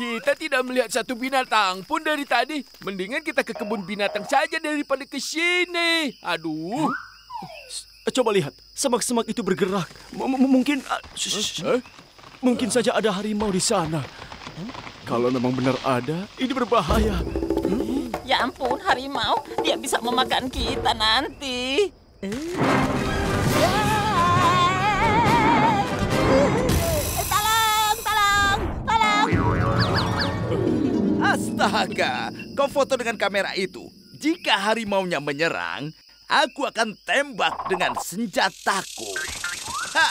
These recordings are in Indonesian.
Kita tidak melihat satu binatang pun dari tadi. Mendingan kita ke kebun binatang saja daripada ke sini. Aduh. Coba lihat, semak-semak itu bergerak. M- m- mungkin ah. Eh? mungkin saja ada harimau di sana. Kalau memang benar ada, ini berbahaya. Ya ampun, harimau. Dia bisa memakan kita nanti. Tolong, tolong, tolong. Astaga, kau foto dengan kamera itu. Jika harimaunya menyerang, aku akan tembak dengan senjataku. Ha!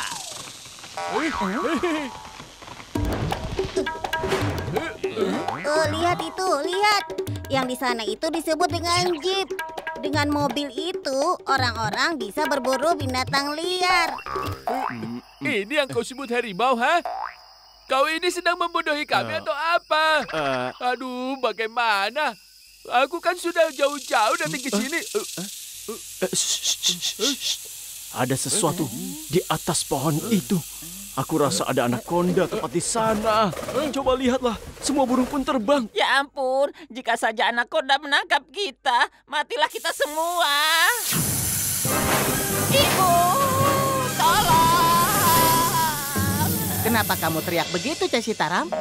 Oh, lihat itu, lihat. Yang di sana itu disebut dengan jeep. Dengan mobil itu, orang-orang bisa berburu binatang liar. Ini yang kau sebut harimau, ha? Kau ini sedang membodohi kami atau apa? Eh, Aduh, bagaimana? Aku kan sudah jauh-jauh datang ke sini. Eh, eh, shh, shh. Ada sesuatu di atas pohon itu. Aku rasa ada anaconda tepat di sana. Coba lihatlah, semua burung pun terbang. Ya ampun, jika saja anaconda menangkap kita, matilah kita semua. Ibu, tolong. Kenapa kamu teriak begitu, Cesi Taram?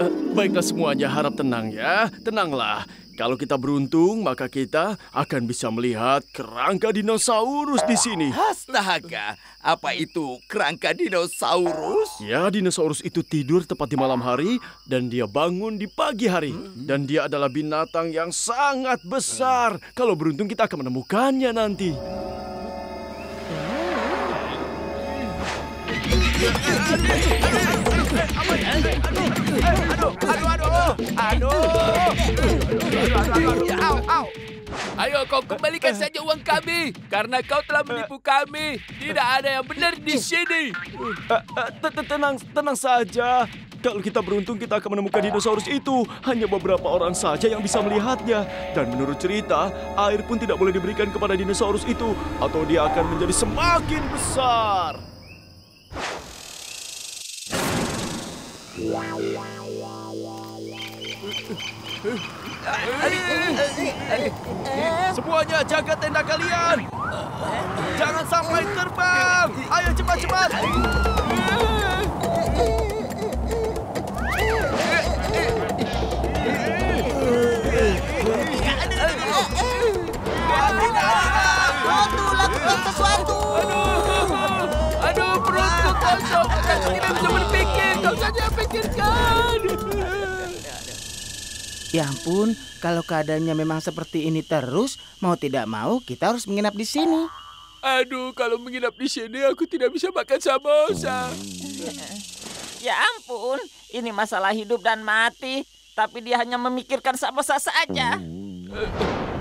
Eh, baiklah semuanya, harap tenang ya. Tenanglah. Kalau kita beruntung, maka kita akan bisa melihat kerangka dinosaurus di sini. Astaga, apa itu kerangka dinosaurus? Ya, dinosaurus itu tidur tepat di malam hari dan dia bangun di pagi hari. Dan dia adalah binatang yang sangat besar. Kalau beruntung kita akan menemukannya nanti. Ayo kau kembalikan saja uang kami karena kau telah menipu kami. Tidak ada yang benar di sini. Eh, eh, te- te- Tenang, tenang saja. Kalau kita beruntung, kita akan menemukan dinosaurus itu. Hanya beberapa orang saja yang bisa melihatnya. Dan menurut cerita, air pun tidak boleh diberikan kepada dinosaurus itu, atau dia akan menjadi semakin besar. Semuanya jaga tenda kalian. Jangan sampai terbang. Ayo cepat-cepat. Waktu lakukan sesuatu. Aduh, perutku kosong. Aku tidak bisa berpikir. Kau saja pikirkan. Ya ampun, kalau keadaannya memang seperti ini terus, mau tidak mau kita harus menginap di sini. Aduh, kalau menginap di sini aku tidak bisa makan samosa. Ya ampun, ini masalah hidup dan mati. Tapi dia hanya memikirkan samosa saja. Hei,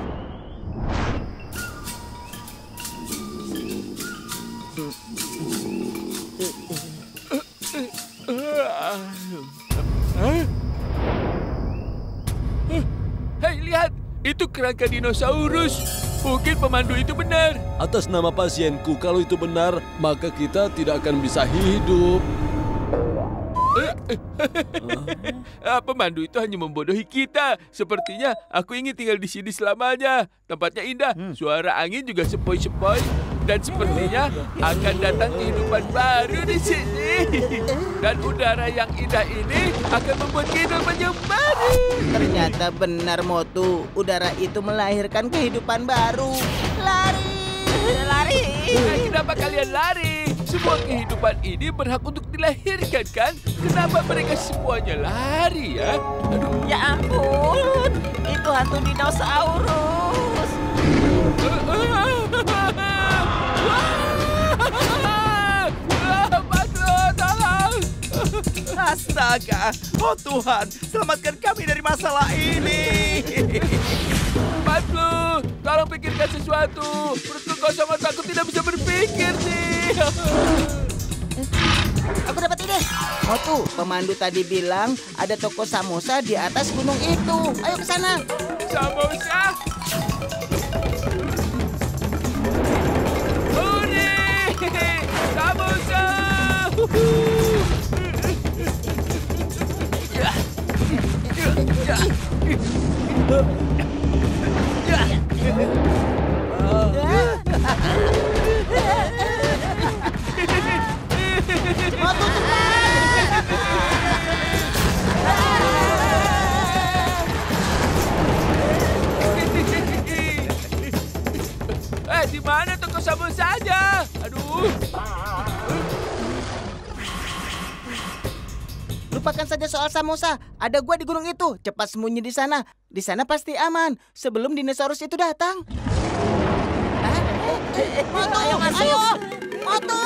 Itu kerangka dinosaurus. Mungkin pemandu itu benar. Atas nama pasienku, kalau itu benar, maka kita tidak akan bisa hidup. Ah, pemandu itu hanya membodohi kita. Sepertinya aku ingin tinggal di sini selamanya. Tempatnya indah, suara angin juga sepoi-sepoi. Dan sepertinya akan datang kehidupan baru di sini. Dan udara yang indah ini akan membuat kehidupan yang baru. Ternyata benar Motu, udara itu melahirkan kehidupan baru. Lari! Lari. Eh, Kenapa kalian lari? Semua kehidupan ini berhak untuk dilahirkan kan? Kenapa mereka semuanya lari ya? Aduh, Ya ampun, itu hantu dinosaurus. Bantu, tolong! Astaga, oh Tuhan, selamatkan kami dari masalah ini. Bantu, tolong pikirkan sesuatu. Perutku kosong mata aku tidak bisa berpikir nih. Aku dapat ide. Motu, pemandu tadi bilang ada toko samosa di atas gunung itu. Ayo ke sana. Samosa? Eh, di mana toko sabun saja? Aduh. Lupakan saja soal samosa. Ada gua di gunung itu. Cepat sembunyi di sana. Di sana pasti aman. Sebelum dinosaurus itu datang. Motu, ayo masuk. Motu.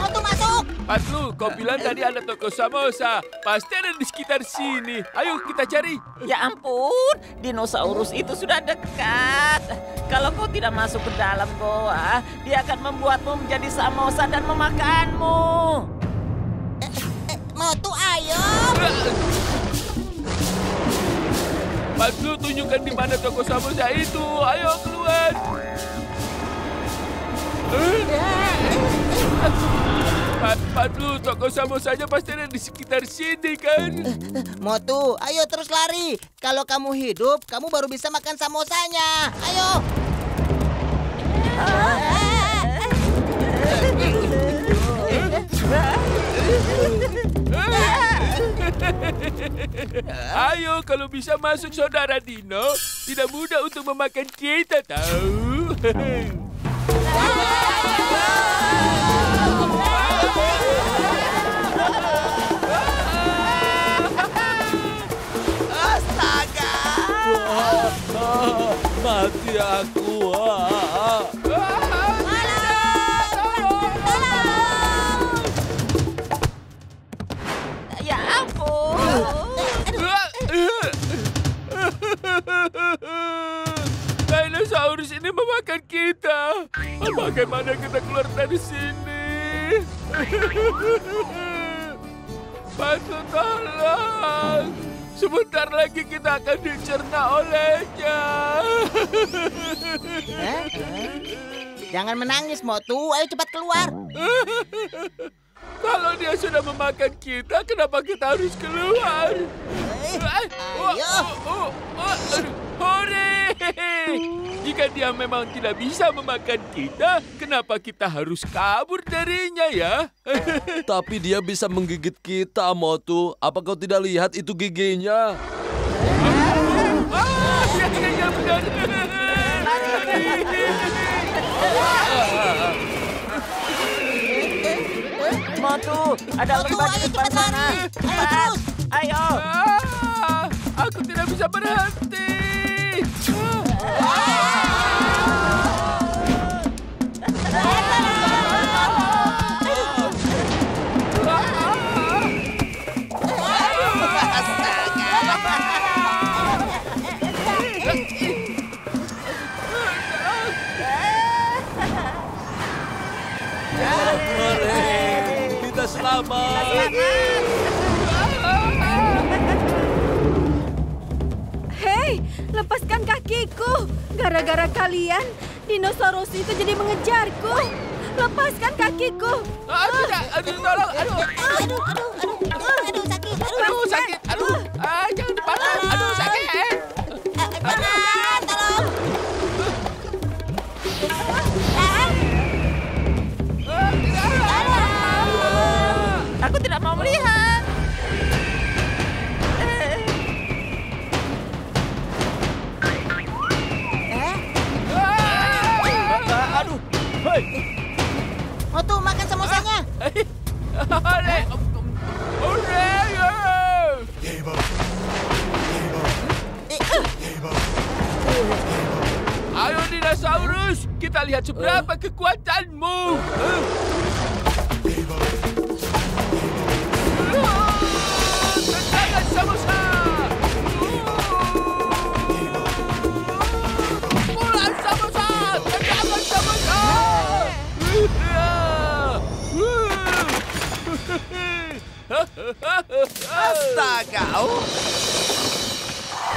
Motu masuk. Patlu, kau bilang tadi ada toko samosa. Pasti ada di sekitar sini. Ayo kita cari. Ya ampun, dinosaurus itu sudah dekat. Kalau kau tidak masuk ke dalam goa, dia akan membuatmu menjadi samosa dan memakanmu. Ayo. Patlu, tunjukkan di mana toko samosa itu. Ayo keluar. Pat, Patlu, toko samosanya pasti ada di sekitar sini kan? Motu, ayo terus lari. Kalau kamu hidup, kamu baru bisa makan samosanya. Ayo. Ayo, kalau bisa masuk saudara Dino, tidak mudah untuk memakan kita tahu. Astaga! Mati aku. ah. Bagaimana kita keluar dari sini? Bantu tolong. Sebentar lagi kita akan dicerna olehnya. Eh? Jangan menangis, Motu. Ayo cepat keluar. Kalau dia sudah memakan kita, kenapa kita harus keluar? Eh, oh, ayo. oh, oh, oh! Jika dia memang tidak bisa memakan kita, kenapa kita harus kabur darinya ya? Tapi dia bisa menggigit kita, Motu. Apa kau tidak lihat itu giginya? Ah, ya, ya, ya, benar. Motu, ada lembah di depan sana. Ayo Cepat. terus. Ayo. Ah, aku tidak bisa berhenti. Hore, kita selamat. Hei, lepaskan kakiku. Gara-gara kalian, dinosaurus itu jadi mengejarku. Lepaskan kakiku. Ah, tidak, aduh, tolong, aduh, Aduh, aduh, aduh, aduh, aduh, sakit, aduh, aduh, sakit, kita lihat seberapa kekuatanmu. Tendangan samosa. Bulan samosa, tendangan samosa. Astaga! Oh,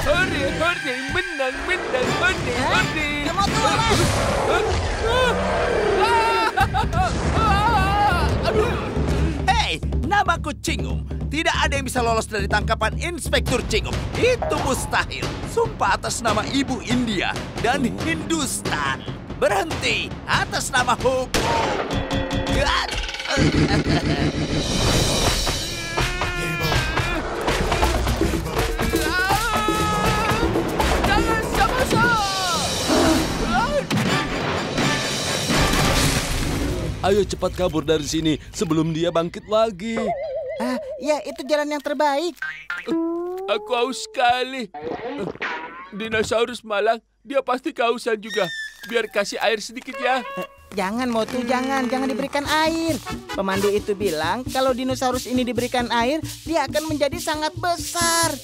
Hore, hore, menang, menang, hore, hore. Motu, awas. Aduh. Hei, namaku aku Cingum, tidak ada yang bisa lolos dari tangkapan Inspektur Cingum. Itu mustahil. Sumpah atas nama Ibu India dan Hindustan. Berhenti atas nama hukum. Ayo cepat kabur dari sini sebelum dia bangkit lagi. Ah, ya itu jalan yang terbaik. Aku haus sekali. Eh, Dinosaurus malang, dia pasti kehausan juga. Biar kasih air sedikit ya. Eh, Jangan Motu, jangan, jangan diberikan air. Pemandu itu bilang kalau dinosaurus ini diberikan air, dia akan menjadi sangat besar.